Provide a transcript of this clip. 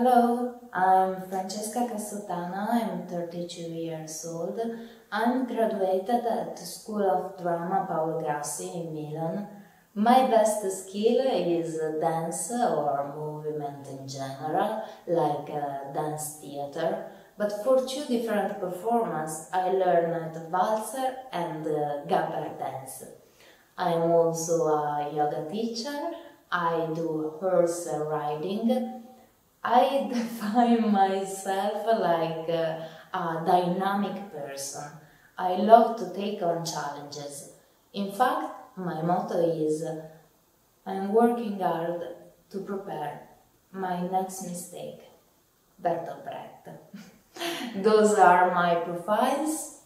Hello, I'm Francesca Cassottana, I'm 32 years old. I'm graduated at the School of Drama Paolo Grassi in Milan. My best skill is dance or movement in general, like uh, dance theater. But for two different performances, I learned valser and uh, gabber dance. I'm also a yoga teacher. I do horse riding I define myself like a, a dynamic person. I love to take on challenges. In fact, my motto is I'm working hard to prepare my next mistake. Bertolt Brecht. Those are my profiles.